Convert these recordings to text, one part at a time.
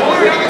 Warriors.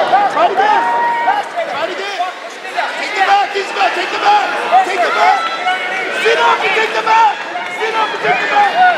protect the man! Still not protect the man!